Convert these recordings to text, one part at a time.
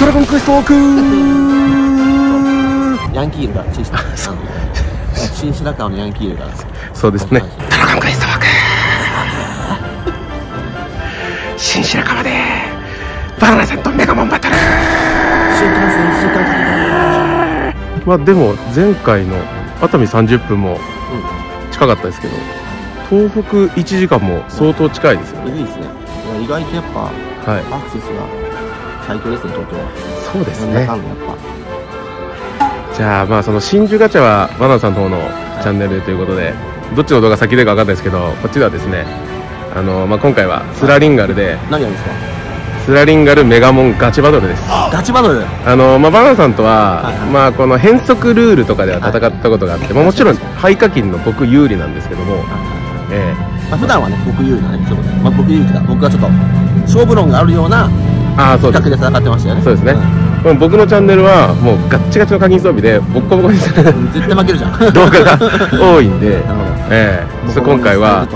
ドラゴンクエストウォークヤンキーいるから新白そう新白川のヤンキーいるからそうですねドラゴンクエストウォーク新白川でバナナさんとメガモンバトル新幹線1時間かけまあでも前回の熱海30分も近かったですけど東北1時間も相当近いですよね、たいいですね意外とやっぱはい。アクセスが最強ですね東京は。そうですね。じゃあまあその真珠ガチャはバナナさんの方のチャンネルということでどっちの動画先出るか分かんないですけどこっちではですねあの、まあ、今回はスラリンガルでぱ何やるんですか？スラリンガルメガモンガチバトルです。ガチバトル。あの、まあ、バナナさんとは、はいはい。まあ、この変則ルールとかでは戦ったことがあって、まあ、もちろん廃課金の僕有利なんですけども、えまあ普段はね僕有利なねちょっとねまあ僕有利というか僕はちょっと勝負論があるようなえああそうです。企画で戦ってましたよね。そうですね、ん。もう僕のチャンネルはもうガッチガチの課金装備でボッコボコにする。絶対負けるじゃん。動画が 多いんで。ええ。ちょっと今回は。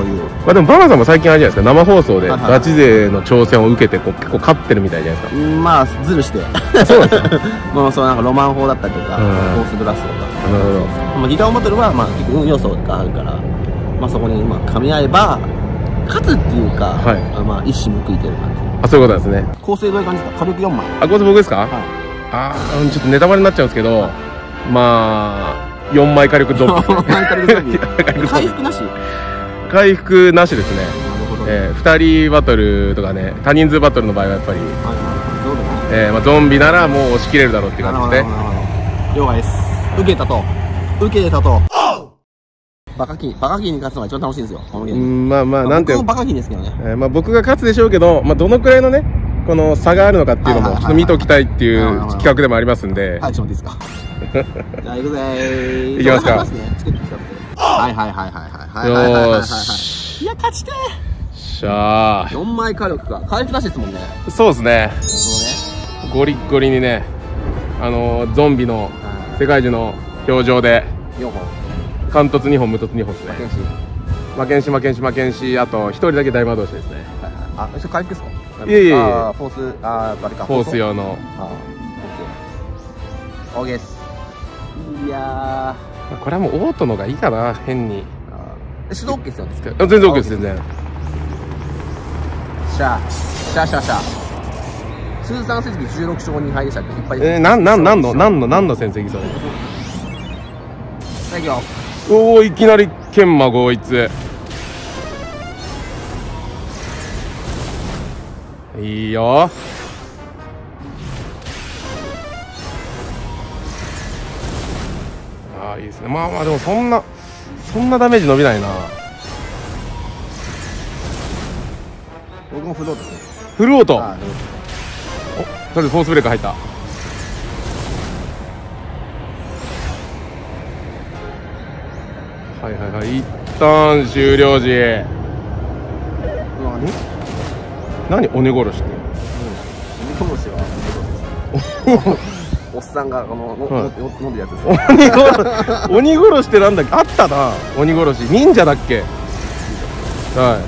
まあでもバナナさんも最近あれじゃないですか。生放送でガチ勢の挑戦を受けてこう結構勝ってるみたいじゃないですうんまあズルして。かそうなんですよ。まあそうなんかロマン砲だったりとか、うん。フォースブラストとか、なるほど。まあ、ギガオンバトルはまあ結構運要素があるから、まあ、そこにまあ噛み合えば勝つっていうか、はい。あまあ一矢報いてる感じ。あそういうことですね。構成どういう感じですか？火力4枚あこれ僕ですか、はああちょっとネタバレになっちゃうんですけど、まあ4枚火力ゾン。ビ4枚火力ゾンビ 回復なし？なる回復なしですね、ほど、えー、2人バトルとかね多人数バトルの場合はやっぱり、はいえーまあ、ゾンビならもう押し切れるだろうっていう感じですね。なるほどなるほど。了解です。受けたと。受けたとバカキン、バカキンに勝つのが一番楽しいんですよ、このゲーム。うんまあまあ、なんて。僕もバカキンですけどね。えー、まあ僕が勝つでしょうけど、まあどのくらいのね、この差があるのかっていうのも、ちょっと見ときたいっていう企画でもありますんで。はい、ちょっと待っていいですか？じゃあ行くぜー。行きますか。はいはいはいはいはい。はいはいはいはい。いや、勝ちてー。しゃー。4枚火力か。火力なしですもんね。そうですね。ね。ゴリッゴリにね、あのー、ゾンビの、世界中の表情で。4本。関突2本無突2本ですね負けんし。負けんし負けんしあと1人だけ大魔導士ですねはいはい。あ、それ回復ですか？いえいえフォース、あー、あれか？フォース用のあー、オーケー。オーケーです。いやこれはもうオートのがいいかな変に手動 OK ですよね。あ全然 OK です全然シャー。シャーシャーシャー。通算成績16勝2敗でしたっけ？いっぱいえー、なんなんなんの？なんの？なんの戦績それ？さあ、いくよ。おおいきなり研磨合一いいよ。ああいいですね。まあまあでもそんなそんなダメージ伸びないな。僕も不動ですね。フルオートとりあえずフォースブレーカー入ったはいはいはい。一旦終了時何？何？鬼殺しって。鬼殺しは。おっさんがこのの、はい。の飲んでるやつです鬼殺鬼殺しってなんだっけ？あったな。鬼殺し。忍者だっけ？は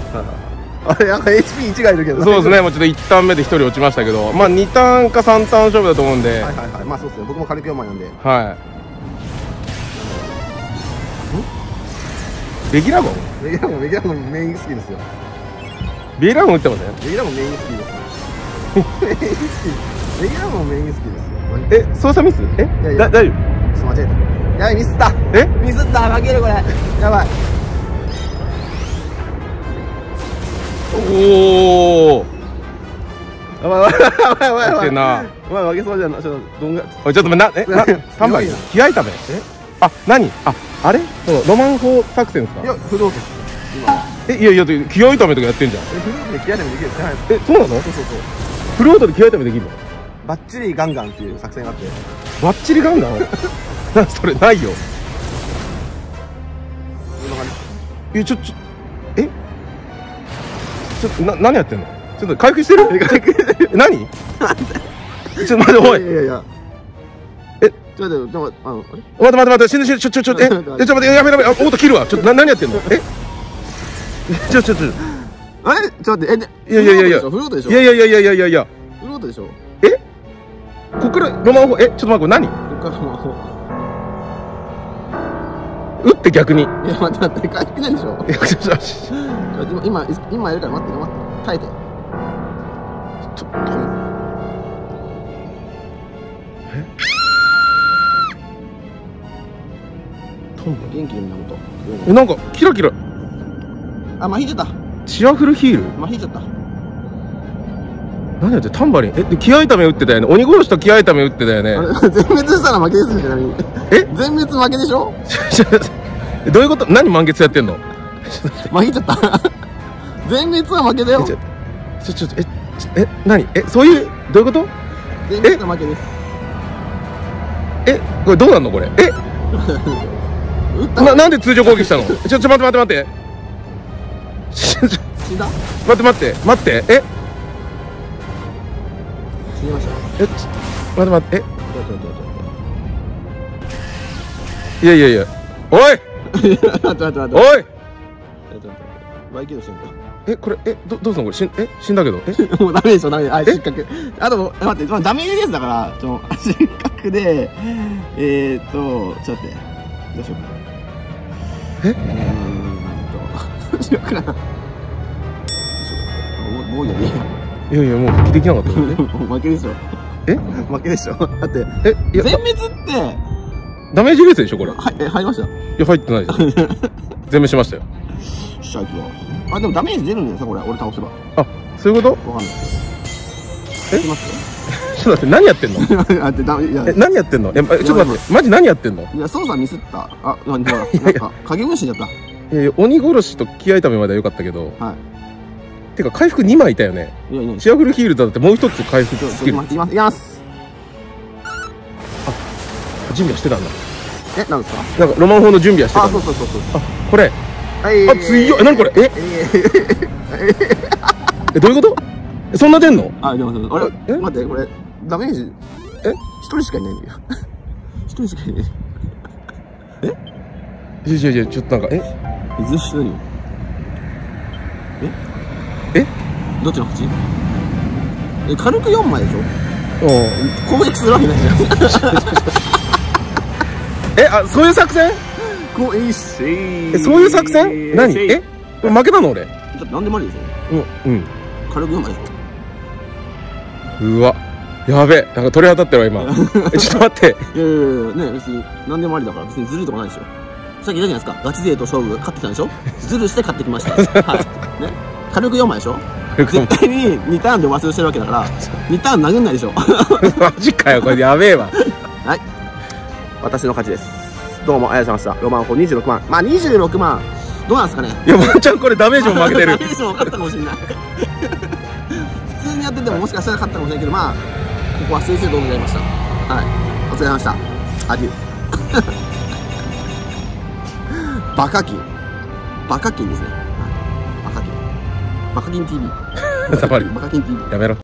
あれなんか HP1 がいるけど。いそうですね。もうちょっと1ターン目で1人落ちましたけど。まあ2ターンか3ターン勝負だと思うんで。はいはいはい。まあそうですね。僕も火力4枚なんで。はいレギュラーゴン？レギュラーもレギュラーもメインスキルですよ。レギュラーゴン打ってません？レギュラーもメインスキルですねメインスキルレギュラーもメインスキルですよ。え操作ミス？え？いやいや。だ大丈ちょっと間違えた。やばいミスった。夫え？ミスった。負けるこれ。やばい。おおやばいやばいやばいやばいやばい。ってんな。お前負けそうじゃんちょっとどんがおいちょっと待ってなえな3番 強いな。気合いためえ？あ何？ああれ？そうロマン砲作戦ですいやか不動です今はえいやいや気合いためとかやってんじゃん。え不動で気合でもできる。じゃないですかえそうなの？そうそうそう。フルオートで気合いためできるの？バッチリガンガンっていう作戦があって。バッチリガンガン？な それないよ。こんな感じ。えちょちょえ？ちょっとな何やってんの？ちょっと回復してる？回復してる。何？ちょっと待っておい。いやいやいや。えちょっと待って ちょっと待ってあの待って待って待って死ぬ死ぬちょちょちょえ？えちょっと待ってやめろやめろあオート切るわ。ちょっとな何やってんの？え？ちょちょちょあれ？ちょっと待ってえでいやいやいやいや。フルートでしょ？いやいやいやいやいやいやフルートでしょ？え？からロマン砲？え？ちょっと待ってこれ何？こっからも打って逆に。ういや待って待って回復ないでしょ？いやちょちょち今今今やるから待って待って。耐えて。ょちょトンえ？トンボ元気に源えなんかキラキラ。あまひいちゃった。チアフルヒール。まひいちゃった。何やってタンバリン。えで気合炒め打ってたよね。鬼殺しと気合炒め打ってたよね。全滅したら負けですよちなみに。え？全滅負けでしょ？どういうこと？何満月やってんの？まひいちゃった。全滅は負けだよ。えちょちょちょええ何？えそういう？どういうこと？全滅は負けです。えこれどうなんのこれ？え？ななんで通常攻撃したの？ちょちょ待って待って待って。死んだ？待って待って待ってえ？死にました。えち待って待ってえ？いやいやいや。おい！ちょ待って待って。待っておいえこれえどどうすんの？これ死んえ？死んだけど？え？だ もうダメでしょダメ。あ失格。あと待ってまあダメージですだから。ちょ失格で。えーっとちょっと待ってどうしようかえうーんとどうしようかなどうやねいやいやもう復帰できなかったよね。負けでしょ。え？負けでしょ。だってえ？いや全滅って。ダメージレースでしょこれ。いはいえ入りました？よや入ってないです。全滅しましたよ。しゃあいあでもダメージ出るんだよさこれ。俺倒せば。あそういうこと？わかんない。ですけどいきますちょっと待って何やってんの？よあってダメいや。え何やってんの？えちょっと待ってマジ何やってんの？いや操作ミスった。あ何ほらなんか影分身じゃった。いやいや鬼殺しと気合炒めまではよかったけど。はてか回復2枚いたよね。いいやいないチアフルヒールだってもう一つ回復ちょっとスますいきます。準備はしてたんだ。えなんですか？なんかロマン砲の準備はしてたあんだ。そうそうそうそう。あこれ。はい。あ強い。え何これ？え？えどういうこと？えそんな出んの？あでもあれ？え？待ってこれダメージ？え？一人しかいないんだよ。一人しかいない。いやいやいやちょっとなんかえ？ええ？え？どっちの口？え軽く4枚でしょ？うん攻撃するわけないじゃん。えあそういう作戦？こういいしえそういう作戦？何？え？負けたの？俺。だって何でもありでしうんうん。ょ軽く4枚でしょ。うわやべえなんか鳥当たってるわ今。えちょっと待って。いやいやいやね別に何でもありだから別にずるいとかないでしょ。さっき言ったじゃないですか。ガチ勢と勝負勝ってきたでしょ。ずるして勝ってきました。はい。ね。軽く4枚でしょ。絶対に2ターンでお忘れしてるわけだから 2ターン殴んないでしょ。マジかよこれやべえわ。はい。私の勝ちです。どうもありがとうございました。ロマン砲26万。まあ26万。どうなんですかね。いやワンチャンこれダメージも負けてる。ダメージも分かったかもしれない。普通にやっててももしかしたら勝ったかもしれないけどまあここは正々堂々でやりました。はい。お疲れ様でした。アデューバカ金バカ金ですね、はい、バカ金バカ金 TV バカ金 TV やめろ